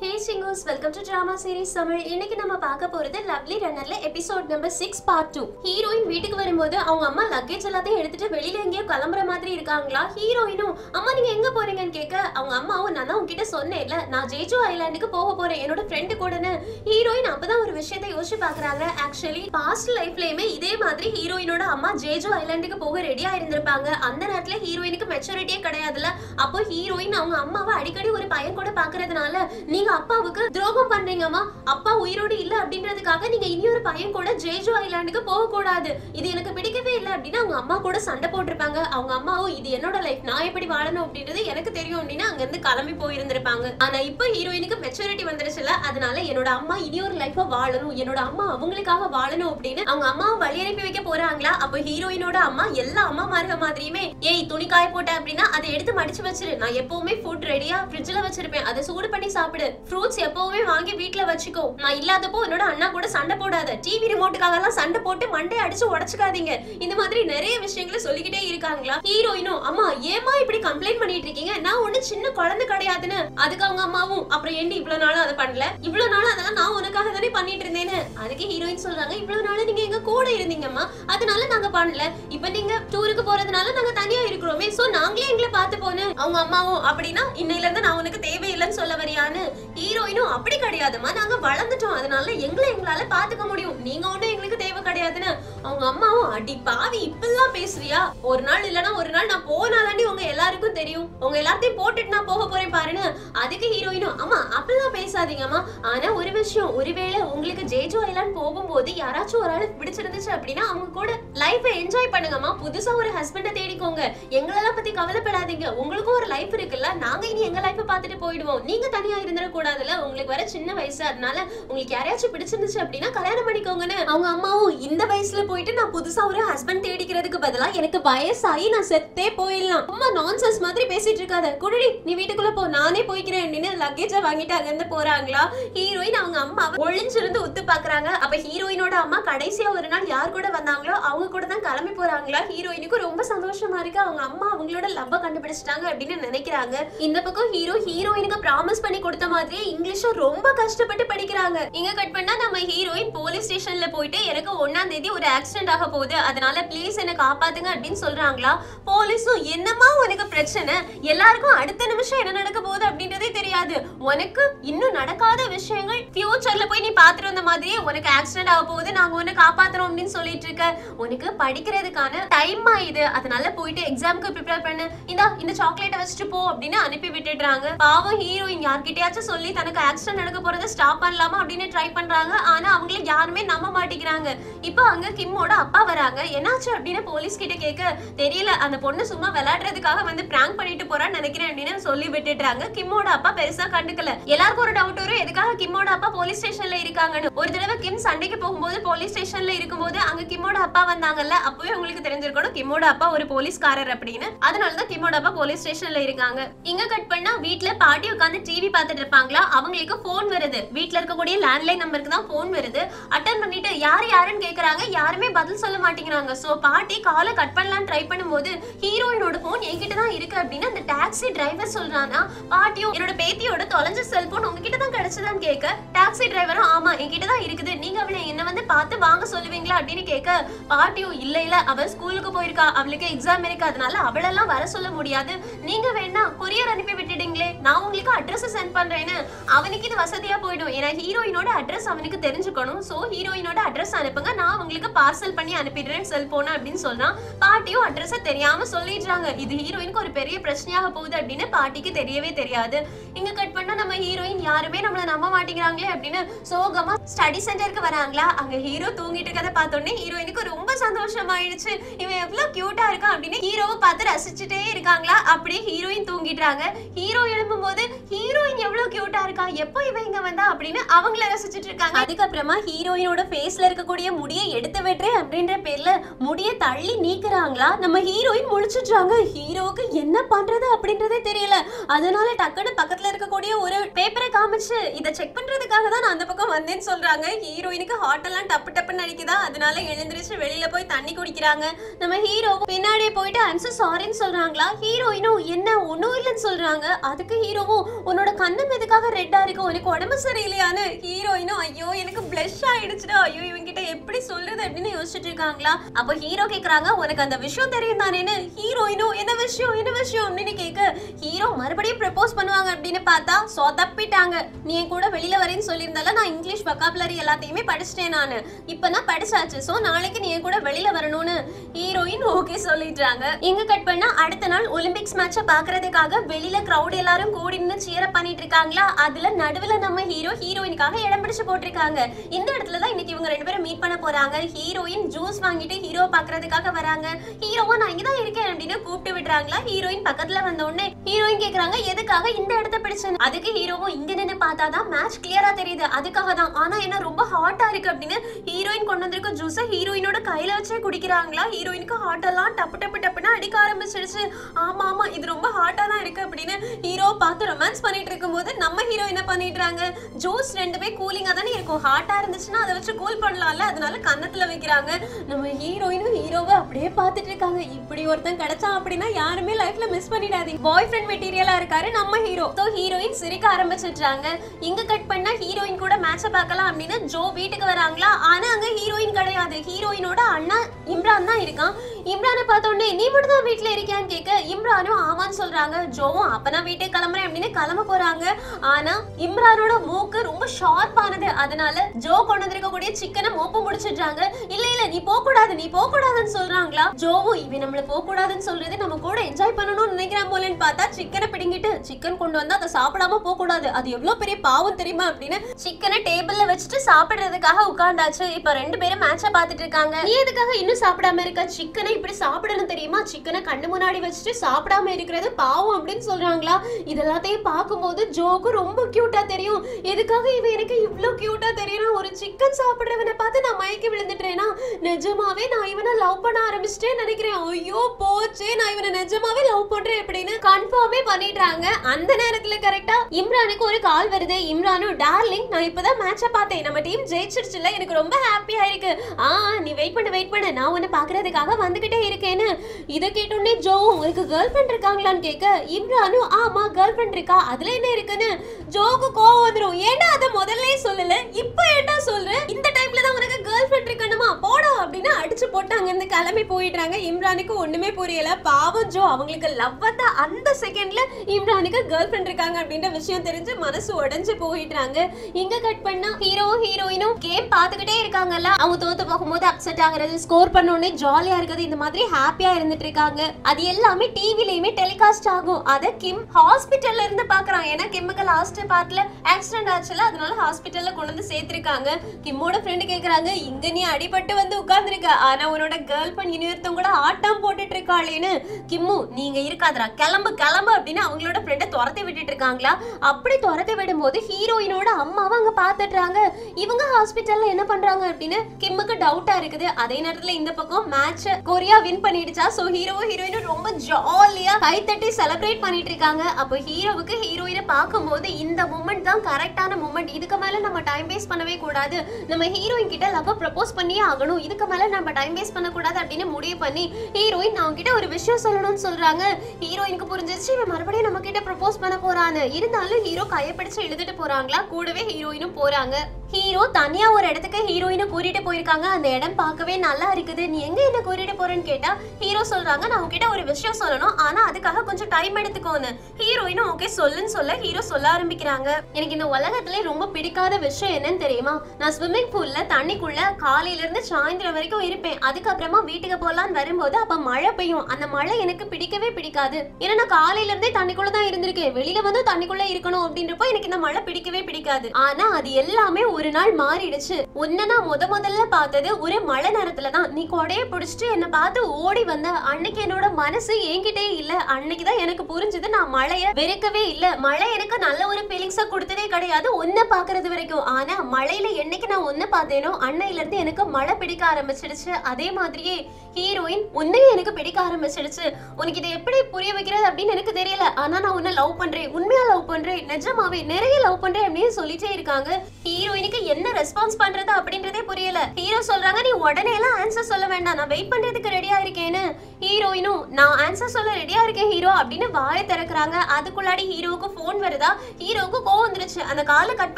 Hey singers welcome to drama series Tamil இன்னைக்கு நம்ம பார்க்க போறது lovely ரன்னர்ல episode number six part two heroine வீட்டுக்கு வரும்போது அவங்க அம்மா லக்கேஜ் எல்லாத்தையும் எடுத்துட்டு வெளியில எங்கேயோ கிளம்புற மாதிரி இருக்காங்களா? ஹீரோயினும் அம்மா நீங்க எங்க போறீங்கன்னு கேட்க அவங்க அம்மாவும் நான் தான் உங்ககிட்ட சொன்னேன்ல நான் ஜேஜு ஐலாண்டுக்கு போக போறேன் என்னோட ஃப்ரெண்டு கூடன்னு. ஹீரோயின் அப்பதான் ஒரு விஷயத்தை யோசிச்சு பாக்குறாங்க ஆக்சுவலி பாஸ்ட் லைஃப்லயுமே இதே மாதிரி ஹீரோயினோட அம்மா ஜேஜு ஐலாண்டுக்கு போக ரெடியா இருந்திருப்பாங்க அந்த நேரத்துல ஹீரோயினுக்கு மெச்சூரிட்டியே கிடையாதுல அப்போ ஹீரோயின் அவங்க அம்மாவை அடிக்கடி ஒரு பையன் கூட பாக்குறதுனால நீங்க அப்பாவுக்கு துரோகம் பண்றீங்கம்மா. அப்பா உயிரோடு இல்ல அப்படின்றதுக்காக நீங்க இனி ஒரு பையன் கூட ஜேஜோ ஐலாண்டுக்கு போக கூடாது இது எனக்கு பிடிக்கவே இல்லை அப்படின்னா அவங்க அம்மா கூட சண்டை போட்டிருப்பாங்க. அவங்க அம்மாவும் இது என்னோட லைஃப் நான் எப்படி வாழணும்? அப்படின்றது எனக்கு தெரியும் அப்படின்னா அங்க இருந்து கிளம்பி போயிருந்திருப்பாங்க. ஆனா இப்போ ஹீரோயினுக்கு மெச்சூரிட்டி வந்துருச்சுல அதனால என்னோட அம்மா இனி ஒரு லைஃப வாழணும். என்னோட அம்மா அவங்களுக்காக வாழணும் அப்படின்னு அவங்க அம்மாவை வழி அனுப்பி வைக்க போறாங்களா? அப்போ ஹீரோயினோட அம்மா எல்லா அம்மா மார்க மாதிரியுமே ஏய் துணி காய போட்ட அப்படின்னா அதை எடுத்து மடிச்சு வச்சிரு. நான் எப்பவுமே ஃபுட் ரெடியா ஃப்ரிட்ஜ்ல வச்சிருப்பேன். அதை சூடு பண்ணி சாப்பிடு. ஃப்ரூட்ஸ் எப்பவுமே வாங்கி வீட்ல வச்சுக்கோ. நான் இல்லாதப்போ என்னோட அண்ணா கூட சண்டை போடாத. டிவி ரிமோட்டுக்காக எல்லாம் சண்டை போட்டு மண்டை அடிச்சு உடச்சுக்காதீங்க. இந்த மாதிரி நிறைய விஷயங்களை சொல்லிக்கிட்டே இருக்காங்களா? ஹீரோயினும் அம்மா ஏமா இப்படி கம்ப்ளைண்ட் பண்ணிட்டு இருக்கீங்க? நான் ஒண்ணு சின்ன குழந்தை கிடையாதுன்னு. அதுக்கு அவங்க அம்மாவும் அப்புறம் ஏண்டி இவ்வளவு நாளும் அதை பண்ணல? இவ்வளவு நாளும் அதெல்லாம் நான் உனக்காக தானே பண்ணிட்டு இருந்தேன்னு. அதுக்கு ஹீரோயின் சொல்றாங்க இவ்வளவு நாள் நீங்க எங்க கூட இருந்தீங்கம்மா. அதனால நாங்க பண்ணல. இப்ப நீங்க டூருக்கு போறதுனால நாங்க தனியா இருக்கிறோமே. சோ நாங்களே எங்களை பார்த்து போனேன் அவங்க அம்மாவும் அப்படின்னா இன்னையில இருந்து நான் உனக்கு தேவையில்லைன்னு சொல்ல வரியான்னு. ஹீரோயினும் அப்படி கிடையாதுமா நாங்க வளர்ந்துட்டோம். அதனால எங்களை எங்களால பாத்துக்க முடியும். நீங்க ஒண்ணும் எங்களுக்கு கிடையாதுன்னு அவங்க அம்மாவும் அடி பாவி இப்பெல்லாம் பேசுறியா? ஒரு நாள் இல்லனா ஒரு நாள் நான் போனாதாண்டி உங்க எல்லாருக்கும் தெரியும். உங்க எல்லாத்தையும் போட்டுட்டு நான் போக போறேன் பாருன்னு அதுக்கு ஹீரோயினும் அம்மா அப்பெல்லாம் பேசாதீங்கம்மா. ஆனா ஒரு விஷயம் ஒருவேளை உங்களுக்கு ஜேஜோ ஐலாண்ட் போகும்போது யாராச்சும் ஒரு ஆளு பிடிச்சிருந்துச்சு அப்படின்னா அவங்க கூட லைஃபை என்ஜாய் பண்ணுங்கம்மா. புதுசா ஒரு ஹஸ்பண்ட தேடிக்கோங்க. எங்களெல்லாம் பத்தி கவலைப்படாதீங்க. உங்களுக்கும் ஒரு லைஃப் இருக்குல்ல. நாங்க இனி எங்க லைஃபை பார்த்துட்டு போயிடுவோம். நீங்க தனியா இருந்துட கூடாதுல்ல உங்களுக்கு வர சின்ன வயசு அதனால உங்களுக்கு யாரையாச்சும் பிடிச்சிருந்துச்சு அப்படின்னா கல்யாணம் பண்ணிக்கோங்கன்னு அவங்க அம்மாவும் இந்த வயசுல போயிட்டு நான் புதுசா ஒரு ஹஸ்பண்ட் தேடிக்கிறதுக்கு பதிலா எனக்கு வயசாகி நான் செத்தே போயிடலாம். அம்மா நான்சென்ஸ் மாதிரி பேசிட்டு இருக்காத. குடடி நீ வீட்டுக்குள்ள போ. நானே போய்க்கிறேன். அப்படின்னு லக்கேஜ வாங்கிட்டு அங்க இருந்து போறாங்களா? ஹீரோயின் அவங்க அம்மா ஒளிஞ்சிருந்து உத்து பாக்குறாங்க. அப்ப ஹீரோயினோட அம்மா கடைசியா ஒரு நாள் யார் கூட வந்தாங்களோ அவங்க கூட தான் கிளம்பி போறாங்களா? ஹீரோயினுக்கு ரொம்ப சந்தோஷமா இருக்கு. அவங்க அம்மா அவங்களோட லவ்வ கண்டுபிடிச்சிட்டாங்க அப்படின்னு நினைக்கிறாங்க. இந்த பக்கம் ஹீரோ ஹீரோயினுக்கு ப்ராமிஸ் பண்ணி கொடுத்த மாதிரியே இங்கிலீஷும் ரொம்ப கஷ்டப்பட்டு படிக்கிறாங்க. இங்க கட் பண்ணா நம்ம ஹீரோயின் போலீஸ் ஸ்டேஷன்ல போயிட்டு எனக்கு ஒன்னாம் தேதி ஒரு ஆக்சிடென்ட் ஆக போகுது. அதனால ப்ளீஸ் என்ன காப்பாத்துங்க அப்படின்னு சொல்றாங்களா? போலீஸும் என்னமா உனக்கு பிரச்சனை? எல்லாருக்கும் அடுத்த நிமிஷம் என்ன நடக்க போகுது அப்படின்றதே தெரியாது. உனக்கு இன்னும் நடக்காத விஷயங்கள் ஃபியூச்சர்ல போய் நீ பாத்துட்டு வந்த மாதிரியே உனக்கு ஆக்சிடென்ட் ஆக போகுது. நாங்க உன்னை காப்பாத்துறோம் அப்படின்னு சொல்லிட்டு இருக்க. உனக்கு படிக்கிறதுக்கான டைம் ஆயுது அதனால போயிட்டு எக்ஸாமுக்கு ப்ரிப்பேர் பண்ணு. இந்தா இந்த சாக்லேட்டை வச்சுட்டு போ அப்படின்னு அனுப்பி விட்டுடுறாங்க. பாவம் ஹீரோயின் யார்கிட்டயாச்சும் சொல்லி தனக்கு ஆக்சிடென்ட் நடக்க போறதை ஸ்டாப் பண்ணலாமா அப்படின்னு ட்ரை பண்றாங்க. ஆனா அவங்கள யாருமே நம்ப மாட்டேங்கிறாங்க. இப்போ அங்க கிம்மோட அப்பா வராங்க. என்னாச்சு அப்படின்னு போலீஸ் கிட்ட கேட்க தெரியல அந்த பொண்ணு சும்மா விளையாடுறதுக்காக வந்து பிராங்க் பண்ணிட்டு போறான்னு நினைக்கிறேன் அப்படின்னு சொல்லி விட்டுடுறாங்க. கிம்மோட அப்பா பெருசா கண்டுக்கல. எல்லாருக்கும் ஒரு டவுட் வரும். எதுக்காக கிம்மோட அப்பா போலீஸ் ஸ்டேஷன்ல இருக்காங்கன்னு. ஒரு தடவை கிம் சண்டைக்கு போகும்போது போலீஸ் ஸ்டேஷன்ல இருக்கும்போது அங்க கிம்மோட அப்பா வந்தாங்கல்ல அப்பவே உங்களுக்கு தெரிஞ்சிருக்கணும். கிம்மோட அப்பா ஒரு போலீஸ்காரர் அப்படின்னு. அதனாலதான் கிம்மோட அப்பா போலீஸ் ஸ்டேஷன்ல இருக்காங்க. இங்க கட் பண்ணா வீட்டுல பாட்டி உட்காந்து டிவி பார்த்துட்டு இருப்பாங்களா? அவங்களுக்கு போன் வருது. வீட்டுல இருக்கக்கூடிய லேண்ட்லைன் நம்பருக்கு தான் போன் வருது. அட்டன் பண்ணிட்டு யார் யாருன்னு கேக்குறாங்க. யாருமே பதில் சொல்ல மாட்டேங்கிறாங்க. சோ பாட்டி காலை கட் பண்ணலாம் ட்ரை பண்ணும்போது ஹீரோயினோட போன் என்கிட்ட தான் இருக்கு அப்படின்னு அந்த டாக்ஸி டிரைவர் சொல்றானா. பாட்டியும் என்னோட பேத்தியோட தொலைஞ்ச செல்போன் உங்ககிட்ட தான் கிடைச்சதான்னு கேட்க டாக்ஸி டிரைவரும் ஆமா என்கிட்ட தான் இருக்குது. நீங்க அவளை என்ன வந்து பார்த்து வாங்க சொல்லுவீங்களா? அப்படின்னு கேட்க பாட்டியும் இல்ல இல்ல. அவ ஸ்கூலுக்கு போயிருக்கா. அவளுக்கு எக்ஸாம் இருக்கு. அதனால அவளெல்லாம் வர சொல்ல முடியாது. நீங்க வேணா கொரியர் அனுப்பி விட்டுடுங்களே. நான் உங்களுக்கு அட்ரஸ் சென்ட் பண்றேன்னு. அவனுக்கு இது வசதியா போயிடும். ஏன்னா ஹீரோயினோட அட்ரஸ் அவனுக்கு தெரிஞ்சுக்கணும். சோ ஹீரோயினோட அட்ரஸ் அனுப்புங்க. நான் உங்களுக்கு பார்சல் பண்ணி அனுப்பிடுறேன் செல்போன் அப்படின்னு சொல்றான். பாட்டியும் அட்ரஸ தெரியாம சொல்லிடுறாங்க. இது ஹீரோயினுக்கு ஒரு பெரிய பிரச்சனையாக போகுது அப்படின்னு பாட்டிக்கு தெரியவே தெரியாது. இங்க கட் பண்ணா நம்ம ஹீரோயின் யாருமே நம்மள நம்ப மாட்டேங்கிறாங்களே அப்படின்னு சோகமா ஸ்டடி சென்டருக்கு வராங்களா? அங்க ஹீரோ தூங்கிட்டு இருக்கதை பார்த்தோன்னே ஹீரோயினுக்கு ரொம்ப சந்தோஷமாயிடுச்சு. இவன் எவ்வளவு கியூட்டா இருக்கான் அப்படின்னு ஹீரோவை பார்த்து ரசிச்சுட்டே இருக்காங்களா? அப்படியே ஹீரோயின் தூங்கிடுறாங்க. ஹீரோ எழும்பும் போது ஹீரோயின் எவ்வளவு கியூட்டா இருக்கா? எப்போ இவ இங்க வந்தா? அப்படின்னு அவங்கள ரசிச்சுட்டு இருக்காங்க. அதுக்கப்புறமா ஹீரோயினோட ஃபேஸ்ல இருக்கக்கூடிய முடியை எடுத்து விட்டுறேன் அப்படின்ற பேர்ல முடிய தள்ளி நீக்குறாங்களா? நம்ம ஹீரோயின் முழிச்சிடுறாங்க. ஹீரோவுக்கு என்ன பண்றது அப்படின்றதே தெரியல. அதனால டக்குன்னு பக்கத்துல இருக்கக்கூடிய ஒரு பேப்பரை காமிச்சு இதை செக் பண்றதுக்காக தான் நான் அந்த பக்கம் வந்தேன்னு சொல்றாங்க. ஹீரோயினுக்கு ஹார்ட் எல்லாம் டப்பு டப்புன்னு அடிக்குதா? அதனால எழுந்திரிச்சு வெளியில போய் தண்ணி குடிக்கிறாங்க. நம்ம ஹீரோ பின்னாடியே போயிட்டு ஐம் சாரின்னு சொல்றாங்களா? ஹீரோயினும் என்ன ஒன்றும் இல்லைன்னு சொல்றாங்க. அதுக்கு ஹீரோவும் உன்னோட கண்ணம் எதுக்காக ரெட்டா இருக்கு? உனக்கு உடம்பு சரியில்லையான்னு? ஹீரோயினும் ஐயோ எனக்கு பிளஷ் ஆயிடுச்சுடா. ஐயோ இவங்கிட்ட எப்படி சொல்றது அப்படின்னு யோசிச்சுட்டு இருக்காங்களா? அப்போ ஹீரோ கேக்குறாங்க உனக்கு அந்த விஷயம் தெரியும் தானேன்னு? ஹீரோயினும் என்ன விஷயம் என்ன விஷயம்? அப்படின்னு கேட்க ஹீரோ மறுபடியும் ப்ரப்போஸ் பண்ணுவாங்க அப்படின்னு பார்த்தா சொதப்பிட்டாங்க. நீ என் கூட வெளியில வரேன்னு சொல்லியிருந்தால நான் இங்கிலீஷ் வக்காபுலரி எல்லாத்தையுமே படிச்சிட்டேன் நான். இப்போ நான் படிச்சாச்சு. ஸோ நாளைக்கு நீ என் கூட வெளியில வரணும்னு. ஹீரோயின் ஓகே சொல்லிட்டாங்க. எங்க கட் பண்ணா அடுத்த நாள் ஒலிம்பிக்ஸ் மேட்சை பாக்குறதுக்காக வெளியில கிரௌட் எல்லாரும் கூடி நின்று சீர பண்ணிட்டு இருக்காங்களா? அதுல நடுவுல நம்ம ஹீரோ ஹீரோயினுக்காக இடம் பிடிச்சு போட்டிருக்காங்க. இந்த இடத்துல தான் இன்னைக்கு இவங்க ரெண்டு பேரும் மீட் பண்ண போறாங்க. ஹீரோயின் ஜூஸ் வாங்கிட்டு ஹீரோ பாக்குறதுக்காக வராங்க. ஹீரோவா நான் இங்கதான் இருக்கேன் அப்படின்னு கூப்பிட்டு விடுறாங்களா? ஹீரோயின் பக்கத்துல வந்த உடனே ஹீரோயின் கேக்குறாங்க எதுக்காக இந்த இடத்த பிடிச்சேன் அதுக்கு ஹீரோவும் இங்க நின்னு பார்த்தாதான் மேட்ச் கிளியரா தெரியுது. அதுக்காக தான். ஆனா என்ன ரொம்ப ஹாட்டா இருக்கு அப்படின்னு ஹீரோயின் கொண்டு வந்திருக்க ஜூஸை ஹீரோயினோட கையில வச்சே குடிக்கிறாங்களா? ஹீரோயினுக்கு ஹார்ட் எல்லாம் டப்பு டப்பு டப்புன்னு அடிக்க ஆரம்பிச்சிருச்சு. ஆமா ஆமா இது ரொம்ப ஹாட்டா தான் இருக்கு அப்படின்னு ஹீரோ பார்த்து ரொமான்ஸ் பண்ணிட்டு இருக்கும்போது நம்ம ஹீரோ என்ன பண்ணிடுறாங்க? ஜூஸ் ரெண்டுமே கூலிங்கா தானே இருக்கும். ஹாட்டா இருந்துச்சுன்னா அதை வச்சு கூல் பண்ணலாம்ல? அதனால கன்னத்துல வைக்கிறாங்க. நம்ம ஹீரோயினும் ஹீரோவை அப்படியே பார்த்துட்டு இருக்காங்க. இப்படி ஒருத்தன் கிடைச்சான் அப்படின்னா யாருமே லைஃப்ல மிஸ் பண்ணிடாதீங்க. பாய் ஃப்ரெண்ட் மெட்டீரியலா இருக்காரு நம்ம ஹீரோ ஸோ ஹீரோயின் சிரிக்க ஆரம்பிச்சிடுறாங்க. இங்க கட் பண்ணா ஹீரோயின் கூட மேட்சை பார்க்கலாம் அப்படின்னு ஜோ வீட்டுக்கு வராங்களா? ஆனா அங்க ஹீரோயின் கிடையாது. ஹீரோயினோட அண்ணா இம்ரான் தான் இருக்கான். இம்ரானை பார்த்தோன்னே நீ மட்டும் தான் வீட்டில் இருக்கியான்னு கேட்க இம்ரானும் ஆமான்னு சொல்றாங்க. ஜோவும் அப்ப நான் வீட்டை கிளம்புறேன் அப்படின்னு கிளம்ப போறாங்க. ஆனா இம்ரானோட மூக்கு ரொம்ப ஷார்ப்பானது அதனால ஜோ கொண்டு வந்திருக்கக்கூடிய சிக்கனை மோப்பம் முடிச்சிடுறாங்க. இல்ல இல்ல நீ போக கூடாது நீ போக கூடாதுன்னு சொல்றாங்களா? ஜோவும் இவன் நம்மள போக கூடாதுன்னு சொல்றது நம்ம கூட என்ஜாய் பண்ணணும்னு நினைக்கிறான் போலன்னு பார்த்தா சிக்கனை பிடிங்கிட்டு சிக்கன் கொண்டு வந்தால் அதை சாப்பிடாம போக கூடாது அது எவ்வளவு பெரிய பாவம் தெரியுமா? அப்படின்னு சிக்கனை டேபிள்ல வச்சுட்டு சாப்பிடுறதுக்காக உட்கார்ந்தாச்சு. இப்ப ரெண்டு பேரும் மேட்ச பாத்துட்டு இருக்காங்க. நீ எதுக்காக இன்னும் சாப்பிடாம இருக்க? சிக்கனை இப்படி சாப்பிடணும் தெரியுமா? சிக்கனை கண்ணு முன்னாடி வச்சுட்டு சாப்பிடாம இருக்கிறது பாவம் அப்படின்னு சொல்றாங்களா? இதெல்லாத்தையும் பார்க்கும்போது ஜோக்கு ரொம்ப கியூட்டா தெரியும். எதுக்காக இவன் எனக்கு இவ்ளோ கியூட்டா தெரியும் ஒரு சிக்கன் சாப்பிடுறவனை பார்த்து நான் மயக்கி விழுந்துட்டேனா? நிஜமாவே நான் இவனை லவ் பண்ண ஆரம்பிச்சிட்டேன்னு நினைக்கிறேன். ஐயோ போச்சே நான் இவனை நிஜமாவே லவ் பண்றேன் அப்படின்னு கன்ஃபார்மே பண்ணிடுறாங்க. அந்த நேரத்துல கரெக்டா இம்ரானுக்கு ஒரு கால் வருது. இம்ரானும் டார்லிங் நான் இப்பதான் மேட்ச பார்த்தேன். நம்ம டீம் ஜெயிச்சிருச்சுல. எனக்கு ரொம்ப ஹாப்பியா இருக்கு ஆ நீ வெயிட் பண்ணு வெயிட் பண்ணு. நான் உன்னை பாக்குறதுக்காக வந்துகிட்டே இருக்கேன்னு இதை கேட்டோடனே ஜோ உங்களுக்கு கேர்ள் ஃப்ரெண்ட் இருக்காங்களான்னு கேட்க இம்ரானும் ஆமா கேர்ள் ஃப்ரெண்ட் இருக்கா அதுல என்ன இருக்குன்னு ஜோக்கு கோவம் வந்துரும். ஏன்னா அதை முதல்ல சொல்லல இப்போ ஏன்டா சொல்ற? இந்த டைம்ல தான் உனக்கு கேர்ள் ஃப்ரெண்ட் இருக்கணுமா போடா அப்படின்னு அடிச்சு போட்டு அங்கேருந்து கிளம்பி போயிடுறாங்க. இம்ரானுக்கு ஒண்ணுமே புரியல. பாவம் ஜோ அவங்களுக்கு லவ் வந்த அந்த செகண்ட்ல இம்ரானுக்கு கேர்ள் ஃப்ரெண்ட் இருக்காங்க அப்படின்ற விஷயம் தெரிஞ்சு மனசு உடஞ்சு போயிடுறாங்க. இங்க கட் பண்ணா ஹீரோ ஹீரோயினும் கேம் பார்த்துக்கிட்டே இருக்காங்கல்ல. அவங்க தோத்து போகும்போது அப்செட் ஆகுறது ஸ்கோர் பண்ண உடனே ஜாலியா இருக்கிறது இந்த மாதிரி ஹாப்பியா இருந்துட்டு இருக்காங்க. அது எல்லாமே டிவிலயுமே டெலிகாஸ்ட் ஆகும். அதை கிம் ஹாஸ்பிட்டல்ல இருந்து பாக்குறான் ஏன்னா கிம்முக்கு லாஸ்ட் பார்ட்ல ஆக்சிடென்ட் ஆச்சுல அதனால ஹாஸ்பிட்டல்ல கொண்டு வந்து சேர்த்திருக்காங்க. கிம்மோட ஃப்ரெண்டு கேக்குறாங்க இங்க நீ அடிபட்டு வந்து உட்காந்துருக்க ஆனா உன்னோட கேர்ள் பண் இன்னொருத்தவங்க கூட ஆட்டம் போட்டுட்டு இருக்காளேன்னு கிம்மு நீங்க இருக்காதரா கிளம்பு கிளம்பு அப்படின்னு அவங்களோட ஃப்ரெண்டை துரத்தி விட்டுட்டு இருக்காங்களா அப்படி துரத்தி விடும்போது ஹீரோயினோட அம்மாவை அங்க பாத்துடுறாங்க. இவங்க ஹாஸ்பிட்டல்ல என்ன பண்றாங்க அப்படின்னு கிம்முக்கு டவுட்டா இருக்குது. அதே நேரத்துல இந்த பக்கம் மேட்ச் கொரியா வின் பண்ணிடுச்சா. சோ ஹீரோவும் ஹீரோயினும் ரொம்ப ஜாலியா கை தட்டி செலிப்ரேட் பண்ணிட்டு இருக்காங்க அப்போ ஹீரோவுக்கு ஹீரோயினை பார்க்கும்போது இந்த மூமெண்ட் தான் கரெக்டான மூமெண்ட் இதுக்கு மேல நம்ம டைம் வேஸ்ட் பண்ணவே கூடாது. நம்ம ஹீரோயின் கிட்ட லவ் ப்ரப்போஸ் பண்ணியே ஆகணும். இதுக்கு மேல நம்ம டைம் வேஸ்ட் பண்ணக்கூடாது அப்படின்னு முடிவு பண்ணி ஹீரோயின் அவங்க கிட்ட ஒரு விஷயம் சொல்லணும்னு சொல்றாங்க. ஹீரோயினுக்கு புரிஞ்சிச்சு இவன் மறுபடியும் நம்ம கிட்ட ப்ரப்போஸ் பண்ண போறான்னு. இருந்தாலும் ஹீரோ கையை பிடிச்சு இழுத்துட்டு போறாங்களா? கூடவே ஹீரோயினும் போறாங்க. ஹீரோ தனியா ஒரு இடத்துக்கு ஹீரோயினை கூட்டிட்டு போயிருக்காங்க. அந்த இடம் பார்க்கவே நல்லா இருக்குது. நீ எங்க என்ன கூட்டிட்டு போறேன்னு கேட்டா ஹீரோ சொல்றாங்க நான் உங்ககிட்ட ஒரு விஷயம் சொல்லணும். ஆனா அதுக்காக கொஞ்சம் டைம் எடுத்துக்கோன்னு. ஹீரோயினும் ஓகே சொல்லுன்னு சொல்ல ஹீரோ சொல்ல ஆரம்பிக்கிறாங்க. எனக்கு இந்த உலகத்திலே ரொம்ப பிடிக்காத விஷயம் என்னன்னு தெரியுமா? நான் ஸ்விம்மிங் பூல்ல தண்ணிக்குள்ள காலையில இருந்து சாயந்தரம் வரைக்கும் இருப்பேன். அதுக்கப்புறமா வீட்டுக்கு போலான்னு வரும்போது அப்ப மழை பெய்யும். அந்த மழை எனக்கு பிடிக்கவே பிடிக்காது. ஏன்னா நான் காலையில இருந்தே தண்ணிக்குள்ள தான் இருந்திருக்கேன். வெளியில வந்து தண்ணிக்குள்ள இருக்கணும் அப்படின்றப்போ எனக்கு இந்த மழை பிடிக்கவே பிடிக்காது. ஆனா அது எல்லாமே ஒரு நாள் மாறிடுச்சு. உன்னை நான் முத முதல்ல பார்த்தது ஒரு மழை நேரத்துல தான். நீ கொடைய பிடிச்சிட்டு என்னை பார்த்து ஓடி வந்த அன்னைக்கு என்னோட மனசு என்கிட்டே இல்ல. அன்னைக்கு தான் எனக்கு புரிஞ்சது நான் மழைய வெறுக்கவே இல்ல. மழை எனக்கு நல்ல ஒரு ஃபீலிங்ஸா கொடுத்ததே கிடையாது. உன்னை பாக்குறது வரைக்கும். ஆனா மழையில என்னைக்கு நான் உன்னை பார்த்தேனோ அன்னையில இருந்து எனக்கு மழை பிடிக்க ஆரம்பிச்சிடுச்சு. அதே மாதிரியே ஹீரோயின் உன்னையும் எனக்கு பிடிக்க ஆரம்பிச்சிடுச்சு. உனக்கு இதை எப்படி புரிய வைக்கிறது அப்படின்னு எனக்கு தெரியல. ஆனா நான் உன்னை லவ் பண்றேன். உண்மையா லவ் பண்றேன். நிஜமாவே நிறைய லவ் பண்றேன் அப்படின்னு சொல்லிட்டே இருக்காங்க. ஹீரோயினுக்கு என்ன ரெஸ்பான்ஸ் பண்றது அப்படின்றதே புரியல. ஹீரோ சொல்றாங்க நீ உடனே எல்லாம் ஆன்சர் சொல்ல வேண்டாம். நான் வெயிட் பண்றதுக்கு ரெடியா இருக்கேன்னு. ஹீரோயினும் நான் ஆன்சர் சொல்ல ரெடியா இருக்கேன் ஹீரோ அப்படின்னு வாயை திறக்கிறாங்க. அதுக்குள்ளாடி ஹீரோவுக்கு ஃபோன் வருதா? ஹீரோவுக்கு கோவம் வந்துருச்சு. அந்த காலை கட்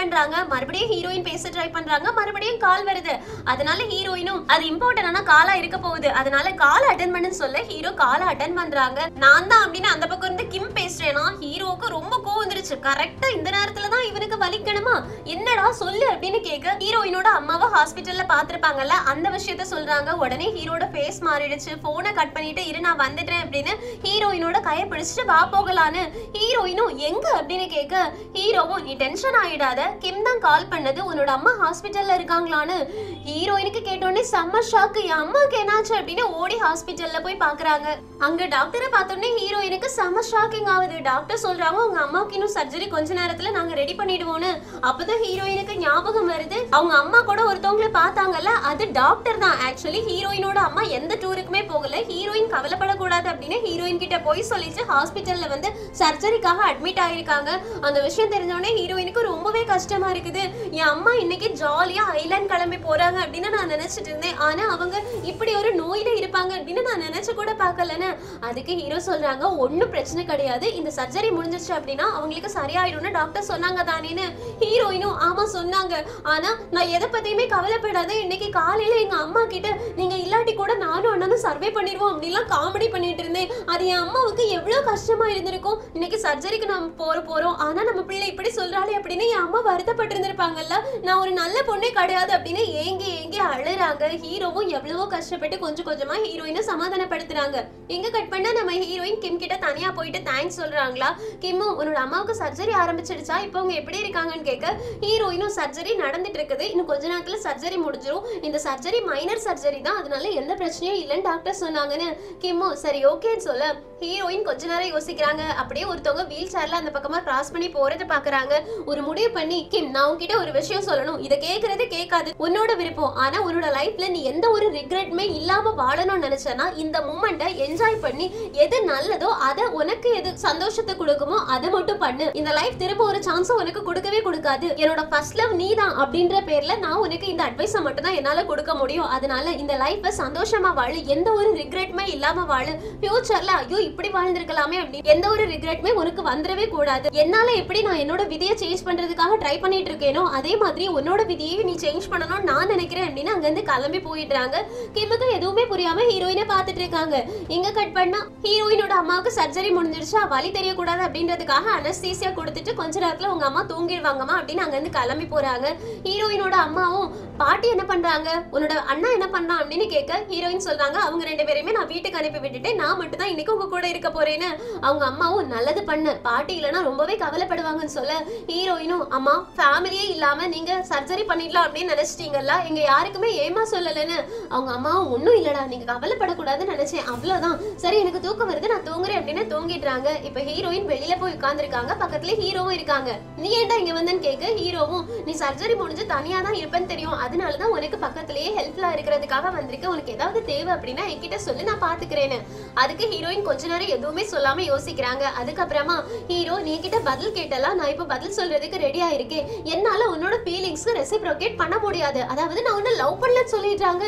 பண்றாங்க. மறுபடியும் ஹீரோயின் பேச ட்ரை பண்றாங்க. மறுபடியும் கால் வருது. அதனால ஹீரோயினும் அது இம்பார்ட்டன்டான காலா இருக்க போகுது. அதனால கால் அட்டன் பண்ணுன்னு சொல்ல ஹீரோ காலை அட்டன் பண்றாங்க. நான் தான் அப்படின்னு அந்த பக்கம் இருந்து கிம் பேசுறேனா ஹீரோவுக்கு ரொம்ப கோவம் வந்துருச்சு. கரெக்டா இந்த நேரத்துல தான் இவனுக்கு வலிக்கணுமா? என்னடா சொல்லு அப்படின்னு கேட்க ஹீரோயினோட அம்மாவை ஹாஸ்பிட்டல்ல பாத்திருப்பாங்கல்ல அந்த விஷயத்த சொல்றாங்க. உடனே ஹீரோட ஃபேஸ் மாறிடுச்சு. போனை கட் பண்ணிட்டு இரு நான் வந்துட்டேன் அப்படின்னு ஹீரோயினோட கையை பிடிச்சிட்டு வா போகலான்னு. ஹீரோயினும் எங்க? அப்படின்னு கேட்க ஹீரோவும் நீ டென்ஷன் ஆயிடாத. கிம் தான் கால் பண்ணது. உன்னோட அம்மா ஹாஸ்பிட்டல்ல இருக்காங்களான்னு. ஹீரோயினுக்கு கேட்டோடனே செம்ம ஷாக்கு என் அம்மாவுக்கு என்னாச்சு? அப்படின்னு ஓடி ஹாஸ்பிட்டல்ல போய் பாக்குறாங்க. அங்க டாக்டரை பார்த்தோன்னே ஹீரோயினுக்கு செம ஷாக்கிங் ஆகுது. டாக்டர் சொல்றாங்க உங்க அம்மாவுக்கு இன்னும் சர்ஜரி கொஞ்ச நேரத்துல நாங்க ரெடி பண்ணிடுவோம்னு. அப்பதான் ஹீரோயினுக்கு ஞாபகம் வருது. அவங்க அம்மா கூட ஒருத்தவங்கள பார்த்தாங்கல்ல அது டாக்டர் தான். ஆக்சுவலி ஹீரோயினோட அம்மா எந்த டூருக்குமே போகல. ஹீரோயின் கவலைப்படக்கூடாது அப்படின்னு ஹீரோயின் கிட்ட போய் சொல்லிட்டு ஹாஸ்பிட்டல்ல வந்து சர்ஜரிக்காக அட்மிட் ஆயிருக்காங்க. அந்த விஷயம் தெரிஞ்சோடனே ஹீரோயினுக்கு ரொம்பவே கஷ்டமா இருக்குது. என் அம்மா இன்னைக்கு ஜாலியா ஐலாண்ட் கிளம்பி போறாங்க அப்படின்னு நான் நினைச்சிட்டு இருந்தேன். ஆனா அவங்க இப்படி ஒரு நோய் நோயில இருப்பாங்க அப்படின்னு நான் நினைச்சு கூட பார்க்கலன்னு. அதுக்கு ஹீரோ சொல்றாங்க ஒன்றும் பிரச்சனை கிடையாது. இந்த சர்ஜரி முடிஞ்சிச்சு அப்படின்னா அவங்களுக்கு சரியாயிடும்னு டாக்டர் சொன்னாங்க தானேன்னு ஹீரோயினும் ஆமா சொன்னாங்க. ஆனா நான் எதை பத்தியுமே கவலைப்படாத. இன்னைக்கு காலையில எங்க அம்மா கிட்ட நீங்க இல்லாட்டி கூட நானும் அண்ணனும் சர்வே பண்ணிடுவோம். அப்படிலாம் காமெடி பண்ணிட்டு இருந்தேன். அது என் அம்மாவுக்கு எவ்வளவு கஷ்டமா இருந்திருக்கும். இன்னைக்கு சர்ஜரிக்கு நம்ம போற போறோம். ஆனா நம்ம பிள்ளை இப்படி சொல்றாளே அப்படின்னு என் அம்மா வருத்தப்பட்டு இருந்திருப்பாங்கல்ல நான் ஒரு நல்ல பொண்ணே கிடையாது அப்படின்னு ஏங்கி ஏங்கி அழுறாங்க. ஹீரோவும் எவ்வளவோ கஷ்டப்பட்டு கொஞ்சம் கொஞ்சமா ஹீரோயினை சமாதானப்படுத்துறாங்க. எங்க கட் பண்ணா நம்ம ஹீரோயின் கிம் கிட்ட தனியா போயிட்டு தேங்க்ஸ் சொல்றாங்களா? கிம்மும் உன்னோட அம்மாவுக்கு சர்ஜரி ஆரம்பிச்சிடுச்சா? இப்போ அவங்க எப்படி இருக்காங்கன்னு கேட்க ஹீரோயினும் சர்ஜரி நடந்துட்டு இருக்குது. இன்னும் கொஞ்ச நாட்கள் சர்ஜரி முடிஞ்சிரும். இந்த சர்ஜரி மைனர் சர்ஜரி தான். அதனால எந்த பிரச்சனையும் இல்லைன்னு டாக்டர் சொன்னாங்கன்னு. கிம்மு சரி ஓகேன்னு சொல்ல ஹீரோயின் கொஞ்ச நேரம் யோசிக்கிறாங்க. அப்படியே ஒருத்தவங்க வீல் சேர்ல அந்த பக்கமா கிராஸ் பண்ணி போறத பாக்குறாங்க. ஒரு முடிவு பண்ணி கிம் நான் உன்கிட்ட ஒரு விஷயம் சொல்லணும். இதை கேட்கறது கேட்காது. உன்னோட விருப்பம். ஆனா உன்னோட லைஃப்ல நீ எந்த ஒரு ரிக்ரெட்மே இல்லாம வாழணும்னு நினைச்சனா இந்த மூமெண்ட்டை என்ஜாய் பண்ணி எது நல்லதோ அதை உனக்கு எது சந்தோஷத்தை கொடுக்குமோ அதை மட்டும் பண்ணு. இந்த லைஃப் திரும்ப ஒரு சான்ஸும் உனக்கு கொடுக்கவே கொடுக்காது. என்னோட ஃபர்ஸ்ட் லவ் நீ தான் அப்படின்ற பேர்ல நான் உனக்கு இந்த அட்வைஸை மட்டும் தான் என்னால கொடுக்க முடியும். அதனால இந்த லைஃப்பை சந்தோஷமா வாழு. எந்த ஒரு ரிக்ரெட்மே இல்லாம வாழு. ஃபியூச்சர்ல ஐயோ இப்படி வாழ்ந்திருக்கலாமே அப்படின்னு எந்த ஒரு ரிக்ரெட்மே உனக்கு வந்துடவே கூடாது. என்னால எப்படி நான் என்னோட விதியை சேஞ்ச் பண்றதுக்காக ட்ரை பண்ணிட்டு இருக்கேனோ அதே மாதிரி உன்னோட விதியை நீ சேஞ்ச் பண்ணணும்னு நான் நினைக்கிறேன் அப்படின்னு அங்க இருந்து கிளம்பி போயிடுறாங்க. கிமுக்கு எதுவுமே புரியாம ஹீரோயினை பார்த்துட்டு இருக்காங்க எங்க கட் பண்ணா ஹீரோயினோட அம்மாவுக்கு சர்ஜரி முடிஞ்சிருச்சா? வலி தெரியக்கூடாது அப்படின்றதுக்காக அனஸ்தீசியா கொடுத்துட்டு கொஞ்ச நேரத்துல உங்க அம்மா தூங்கிடுவாங்கம்மா அப்படின்னு அங்க இருந்து கிளம்பி போறாங்க. ஹீரோயினோட அம்மாவும் பாட்டி என்ன பண்றாங்க? உன்னோட அண்ணா என்ன பண்ணான்? அப்படின்னு கேட்க ஹீரோயின் சொல்றாங்க அவங்க ரெண்டு பேரையுமே நான் வீட்டுக்கு அனுப்பி விட்டுட்டு நான் மட்டும் தான் இன்னைக்கு உங்க கூட இருக்க போறேன்னு. அவங்க அம்மாவும் நல்லது பண்ண. பாட்டி இல்லைன்னா ரொம்பவே கவலைப்படுவாங்கன்னு சொல்ல. ஹீரோயினும் அம்மா ஃபேமிலியே இல்லாம நீங்க சர்ஜரி பண்ணிடலாம் அப்படின்னு நினைச்சிட்டீங்கல்ல? எங்க யாருக்குமே ஏமா சொல்லலன்னு. அவங்க அம்மாவும் ஒன்றும் இல்லடா. நீங்க கவலைப்படக்கூடாதுன்னு நினைச்சேன். அவ்வளவுதான். சரி எனக்கு தூக்கம் வருது நான் தூங்குறேன் அப்படின்னு தூங்கிடுறாங்க. இப்ப ஹீரோயின் வெளியில போய் உட்கார்ந்துருக்காங்க பக்கத்துல ஹீரோவும் இருக்காங்க. நீ ஏன்டா இங்க வந்தேன்னு கேட்க ஹீரோவும் நீ சர்ஜரி முடிஞ்சு தனியா தான் இருப்பேன்னு தெரியும். அதனாலதான் உனக்கு பக்கத்துலயே ஹெல்ப்ஃபுல்லா இருக்கிறதுக்காக வந்திருக்க உனக்கு ஏதாவது தேவை அப்படின்னா என்கிட்ட சொல்லு நான் பாத்துக்கிறேன்னு அதுக்கு ஹீரோயின் கொஞ்ச நேரம் எதுவுமே சொல்லாம யோசிக்கிறாங்க. அதுக்கப்புறமா ஹீரோ நீ கிட்ட பதில் கேட்டலாம் நான் இப்ப பதில் சொல்றதுக்கு ரெடியா இருக்கேன். என்னால உன்னோட ஃபீலிங்ஸ்க்கு ரெசிப்ரோகேட் பண்ண முடியாது. அதாவது நான் உன்ன லவ் பண்ணலன்னு சொல்லிடுறாங்க.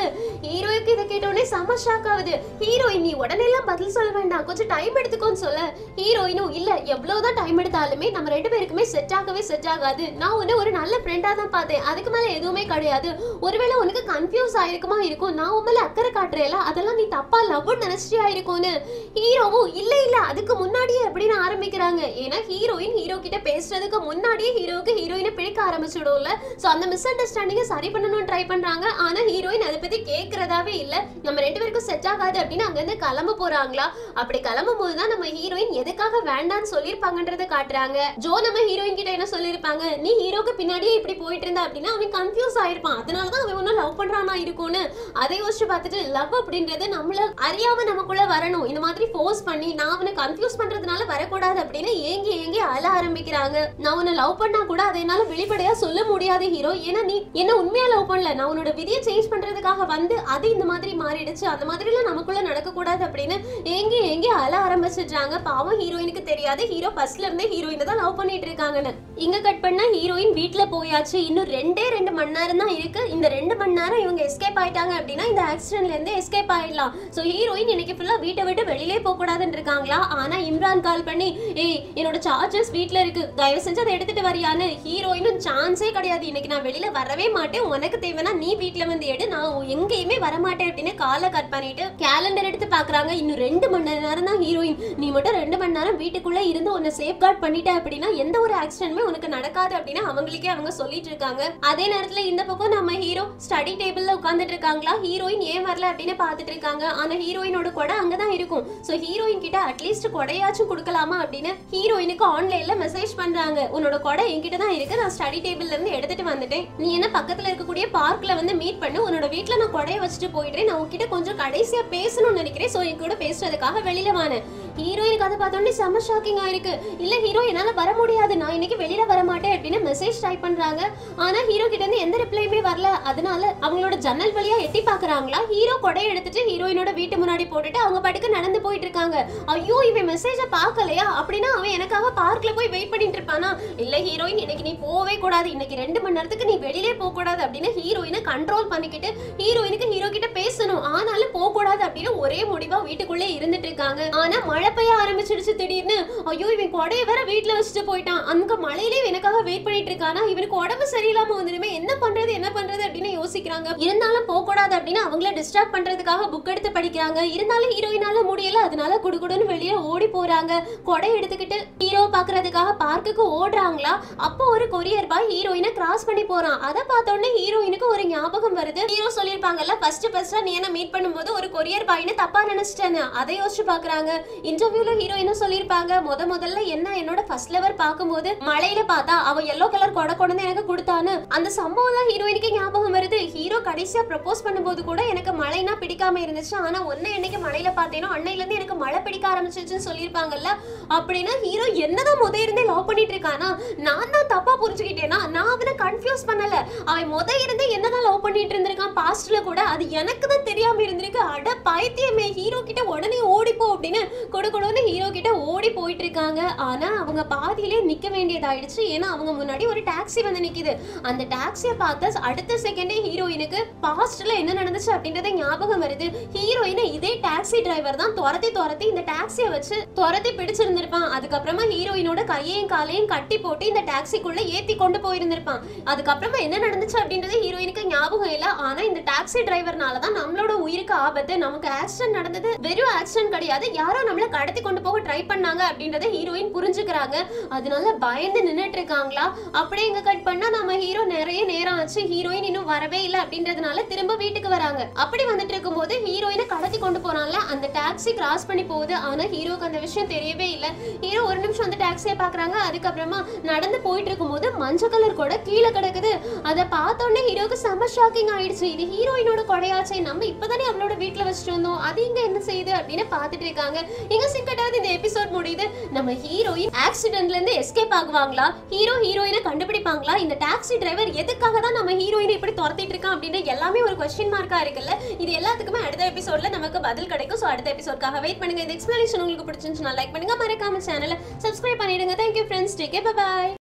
ஹீரோய்க்கு இதை உடனே செம ஷாக் ஆகுது. ஹீரோயின் நீ உடனே எல்லாம் பதில் சொல்ல வேண்டாம். கொஞ்சம் டைம் எடுத்துக்கோன்னு சொல்ல. ஹீரோயினும் இல்ல எவ்வளவுதான் டைம் எடுத்தாலுமே நம்ம ரெண்டு பேருக்குமே செட் ஆகவே செட் ஆகாது. நான் உன்னை ஒரு நல்ல ஃப்ரெண்டா தான் பார்த்தேன். அதுக்கு மேல எதுவுமே கிடையாது. ஒருவேளை உனக்கு கன்ஃபியூஸ் ஆயிருக்குமா இருக்கும்? நான் உன் மேல அக்கறை காட்டுறேல? அதெல்லாம் நீ தப்பா லவ் நினைச்சிட்டே ஆயிருக்கும்னு ஹீரோவும் இல்ல இல்ல அதுக்கு முன்னாடியே அப்படின்னு ஆரம்பிக்கிறாங்க. ஏன்னா ஹீரோயின் ஹீரோ கிட்ட பேசுறதுக்கு முன்னாடியே ஹீரோவுக்கு ஹீரோயினை பிடிக்க ஆரம்பிச்சிடும்ல. சோ அந்த மிஸ் அண்டர்ஸ்டாண்டிங்கை சரி பண்ணணும்னு ட்ரை பண்றாங்க. ஆனா ஹீரோயின் அதை பத்தி கேட்கறதாவே இல்ல. நம்ம ரெண்டு பேருக்கும் செட் ஆகாது அப்படின்னு அங்கேருந்து கிளம்ப போறாங்களா? அப்படி கிளம்பும் போதுதான் நம்ம ஹீரோயின் எதுக்காக வேண்டாம்னு சொல்லியிருப்பாங்கன்றத காட்டுறாங்க. ஜோ நம்ம ஹீரோயின் கிட்ட என்ன சொல்லியிருப்பாங்க? நீ ஹீரோக்கு பின்னாடியே இப்படி போயிட்டு இருந்தா அப்படின்னா அவன் கன்ஃபியூஸ் ஆயிருப்பான். அதனாலதான் அவன் ஒன்னும் லவ் பண்றானா இருக்கும்னு. அதை யோசிச்சு பார்த்துட்டு லவ் அப்படின்றது நம்மள அறியாம நமக்குள்ள வரணும். இந்த மாதிரி ஃபோர்ஸ் பண்ணி நான் அவனை கன்ஃபியூஸ் பண்றதுனால வரக்கூடாது அப்படின்னு ஏங்கி ஏங்கி அழ ஆரம்பிக்கிறாங்க. நான் உன்னை லவ் பண்ணா கூட அதை என்னால வெளிப்படையா சொல்ல முடியாது ஹீரோ ஏன்னா நீ என்ன உண்மையா லவ் பண்ணல. நான் உன்னோட விதியை சேஞ்ச் பண்றதுக்காக வந்து அது இந்த மாதிரி மாறி மாறிடுச்சு. அந்த மாதிரிலாம் நமக்குள்ள நடக்கக்கூடாது அப்படின்னு எங்கே எங்கே அழ ஆரம்பிச்சிடுறாங்க. பாவம் ஹீரோயினுக்கு தெரியாது. ஹீரோ ஃபர்ஸ்ட்ல இருந்தே ஹீரோயினை தான் லவ் பண்ணிட்டு இருக்காங்கன்னு இங்க கட் பண்ணா ஹீரோயின் வீட்டுல போயாச்சு. இன்னும் ரெண்டே ரெண்டு மணி நேரம் தான் இருக்கு. இந்த ரெண்டு மணி நேரம் இவங்க எஸ்கேப் ஆயிட்டாங்க அப்படின்னா இந்த ஆக்சிடென்ட்ல இருந்து எஸ்கேப் ஆயிடலாம். ஸோ ஹீரோயின் இன்னைக்கு ஃபுல்லா வீட்டை விட்டு வெளியிலே போக கூடாதுன்னு இருக்காங்களா ஆனா இம்ரான் கால் பண்ணி ஏய் என்னோட சார்ஜஸ் வீட்டுல இருக்கு. தயவு செஞ்சு அதை எடுத்துட்டு வரியான்னு. ஹீரோயினும் சான்ஸே கிடையாது. இன்னைக்கு நான் வெளியில வரவே மாட்டேன். உனக்கு தேவைன்னா நீ வீட்டுல வந்து எடு. நான் எங்கேயுமே வர மாட்டேன் அப்படின்னு காலை கட் பண்ணிட்டு கேலண்டர் எடுத்து பாக்குறாங்க. இன்னும் ரெண்டு மணி நேரம் தான் ஹீரோயின் நீ மட்டும் ரெண்டு மணி நேரம் வீட்டுக்குள்ள இருந்து உன்னை சேஃப் கார்ட் பண்ணிட்ட அப்படின்னா எந்த ஒரு ஆக்சிடென்ட்மே உனக்கு நடக்காது அப்படின்னு அவங்களுக்கே அவங்க சொல்லிட்டு இருக்காங்க. அதே நேரத்துல இந்த பக்கம் நம்ம ஹீரோ ஸ்டடி டேபிள்ல உட்கார்ந்துட்டு இருக்காங்களா? ஹீரோயின் ஏன் வரல அப்படின்னு பாத்துட்டு இருக்காங்க. ஆனா ஹீரோயினோட கொடை அங்கதான் இருக்கும். சோ ஹீரோயின் கிட்ட அட்லீஸ்ட் கொடையாச்சும் கொடுக்கலாமா அப்படின்னு ஹீரோயினுக்கு ஆன்லைன்ல மெசேஜ் பண்றாங்க. உன்னோட கொடை என்கிட்ட தான் இருக்கு. நான் ஸ்டடி டேபிள்ல இருந்து எடுத்துட்டு வந்துட்டேன். நீ என்ன பக்கத்துல இருக்கக்கூடிய பார்க்ல வந்து மீட் பண்ணு. உன்னோட வீட்டுல நான் கொடையை வச்சுட்டு போயிடுறேன். நான் உங்ககிட்ட கொஞ்சம் கடைசியா பேசணும்னு நினைக்கிறேன். சோ என் கூட பேசுறதுக்காக வெளியில வானேன் ஹீரோயின் அதை பார்த்தோன்னே செம்ம ஷாக்கிங் ஆயிருக்கு இல்ல ஹீரோ என்னால வர முடியாது. நான் இன்னைக்கு வெளியில வர மாட்டேன் அப்படின்னு மெசேஜ் டைப் பண்றாங்க. ஆனா ஹீரோ கிட்ட இருந்து எந்த ரிப்ளையுமே வரல. அதனால அவங்களோட ஜன்னல் வழியா எட்டி பாக்குறாங்களா ஹீரோ கொடையை எடுத்துட்டு ஹீரோயினோட வீட்டு முன்னாடி போட்டுட்டு அவங்க பாட்டுக்கு நடந்து போயிட்டு இருக்காங்க. ஐயோ இவன் மெசேஜ பார்க்கலையா? அப்படின்னா அவன் எனக்காக பார்க்ல போய் வெயிட் பண்ணிட்டு இருப்பானா? இல்ல ஹீரோயின் இன்னைக்கு நீ போவே கூடாது. இன்னைக்கு ரெண்டு மணி நேரத்துக்கு நீ வெளியிலே போக கூடாது அப்படின்னு ஹீரோயினை கண்ட்ரோல் பண்ணிக்கிட்டு ஹீரோயினுக்கு ஹீரோ கிட்ட பேசணும். ஆனாலும் போக கூடாது அப்படின்னு ஒரே முடிவா வீட்டுக்குள்ளே இருந்துட்டு இருக்காங்க. ஆனா மழை பெய்ய ஆரம்பிச்சிடுச்சு திடீர்னு. ஐயோ இவன் கொடைய வேற வீட்ல வச்சுட்டு போயிட்டான். அங்க மழையிலே எனக்காக வெயிட் பண்ணிட்டு இருக்கானா? இவனுக்கு உடம்பு சரியில்லாம வந்துடுமே. என்ன பண்றது என்ன பண்றது அப்படின்னு யோசிக்கிறாங்க. இருந்தாலும் போக கூடாது அப்படின்னு அவங்கள டிஸ்டர்ப் பண்றதுக்காக புக் எடுத்து படிக்கிறாங்க. இருந்தாலும் ஹீரோயினால முடியல. அதனால குடுகுடுன்னு வெளியே ஓடி போறாங்க. கொடை எடுத்துக்கிட்டு ஹீரோ பாக்குறதுக்காக பார்க்குக்கு ஓடுறாங்களா? அப்போ ஒரு கொரியர் பாய் ஹீரோயினை கிராஸ் பண்ணி போறான். அதை பார்த்தோன்னே ஹீரோயினுக்கு ஒரு ஞாபகம் வருது. ஹீரோ சொல்லியிருப்பாங்கல்ல ஃபர்ஸ்ட் ஃபர்ஸ்டா நீ என்ன மீட் பண்ணும்போது ஒரு கொரியர் பாய்னு தப்பா நினைச்சிட்டேன்னு. அதை யோசிச்சு பாக்குறாங்க. இன்டர்வியூல ஹீரோயினும் சொல்லியிருப்பாங்க? முத முதல்ல என்ன என்னோட ஃபர்ஸ்ட் லவர் பார்க்கும்போது மலையில பார்த்தா அவ எல்லோ கலர் கொடை கொண்டு எனக்கு கொடுத்தான்னு. அந்த சம்பவம் தான் ஹீரோயினுக்கு ஞாபகம் வருது. ஹீரோ கடைசியா ப்ரப்போஸ் பண்ணும்போது கூட எனக்கு மழைனா பிடிக்காம இருந்துச்சு. ஆனா ஒன்னு என்னைக்கு மழையில பார்த்தேனோ அன்னையில இருந்து எனக்கு மழை பிடிக்க ஆரம்பிச்சிருச்சுன்னு சொல்லியிருப்பாங்கல்ல? அப்படின்னா ஹீரோ என்னதான் முத இருந்தே லவ் பண்ணிட்டு இருக்கானா? நான் தான் தப்பா புரிஞ்சுக்கிட்டேனா? நான் அவனை கன்ஃபியூஸ் பண்ணல. அவன் முத இருந்தே என்னதான் லவ் பண்ணிட்டு இருந்திருக்கான்? பாஸ்ட்ல கூட அது எனக்கு தான் தெரியாம இருந்திருக்கு. அட பைத்தியமே ஹீரோ கிட்ட உடனே ஓடிப்போ அப்படின்னு கொடு கொடுன்னு ஹீரோ கிட்ட ஓடி போயிட்டு இருக்காங்க ஆனா அவங்க பாதியிலே நிக்க வேண்டியதாயிடுச்சு. ஏன்னா அவங்க முன்னாடி ஒரு டாக்ஸி வந்து நிக்குது. அந்த டாக்ஸியை பார்த்த அடுத்த செகண்டே ஹீரோயினுக்கு பாஸ்ட்ல என்ன நடந்துச்சு அப்படின்றத ஞாபகம் வருது. ஹீரோயினை இதே டாக்ஸி டிரைவர் தான் துரத்தி துரத்தி இந்த டாக்ஸியை வச்சு துரத்தி பிடிச்சிருந்திருப்பான். அதுக்கப்புறமா ஹீரோயினோட கையையும் காலையும் கட்டி போட்டு இந்த டாக்ஸிக்குள்ள ஏத்தி கொண்டு போயிருந்திருப்பான். அதுக்கப்புறமா என்ன நடந்துச்சு அப்படின்றது ஹீரோயினுக்கு ஞாபகம் இல்ல. ஆனா இந்த டாக்ஸி டிரைவர்னால தான் நம்மளோட உயிருக்கு ஆபத்து. நமக்கு ஆக்சிடென்ட் நடந்தது வெறும் ஆக்சிடென்ட் கிடையாது. யாரோ நம்மள கடத்தி கொண்டு போக ட்ரை பண்ணாங்க அப்படின்றத ஹீரோயின் புரிஞ்சுக்கிறாங்க. அதனால பயந்து நின்னுட்டு இருக்காங்களா அப்படியே இங்க கட் பண்ணா நம்ம ஹீரோ நிறைய நேரம் ஆச்சு. ஹீரோயின் இன்னும் வரவே இல்லை அப்படின்றதுனால திரும்ப வீட்டுக்கு வராங்க. அப்படி வந்துட்டு இருக்கும்போது ஹீரோயினை கடத்தி கொண்டு போனால அந்த டாக்ஸி கிராஸ் பண்ணி போகுது. ஆனா ஹீரோக்கு அந்த விஷயம் தெரியவே இல்லை. ஹீரோ ஒரு நிமிஷம் அந்த டாக்ஸியை பாக்குறாங்க. அதுக்கப்புறமா நடந்து போயிட்டு இருக்கும்போது மஞ்சள் கலர் கூட கீழே கிடக்குது. அதை பார்த்தோன்னே ஹீரோக்கு செம ஷாக்கிங் ஆயிடுச்சு. இது ஹீரோயினோட கொடையாச்சே. நம்ம இப்பதானே அவளோட வீட்டுல வச்சுட்டு வந்தோம். அது இங்க என்ன செய்யுது அப்படின்னு பார்த்துட்டு இருக்காங்க. மிக சிக்கட்டாவது இந்த எபிசோட் முடியுது நம்ம ஹீரோயின் ஆக்சிடென்ட்ல இருந்து எஸ்கேப் ஆகுவாங்களா? ஹீரோ ஹீரோயினை கண்டுபிடிப்பாங்களா? இந்த டாக்ஸி டிரைவர் எதுக்காக தான் நம்ம ஹீரோயினை இப்படி துரத்திட்டு இருக்கான் அப்படின்னு எல்லாமே ஒரு கொஸ்டின் மார்க்கா இருக்குல்ல? இது எல்லாத்துக்குமே அடுத்த எபிசோட்ல நமக்கு பதில் கிடைக்கும். ஸோ அடுத்த எபிசோட்காக வெயிட் பண்ணுங்க. இந்த எக்ஸ்பிளேஷன் உங்களுக்கு பிடிச்சிருந்துச்சுன்னா லைக் பண்ணுங்க. மறக்காம சேனலை சப்ஸ்கிரைப் பண்ணிடுங்க. தேங்க்யூ ஃப்ரெண்ட்ஸ் டேக்கே பாய்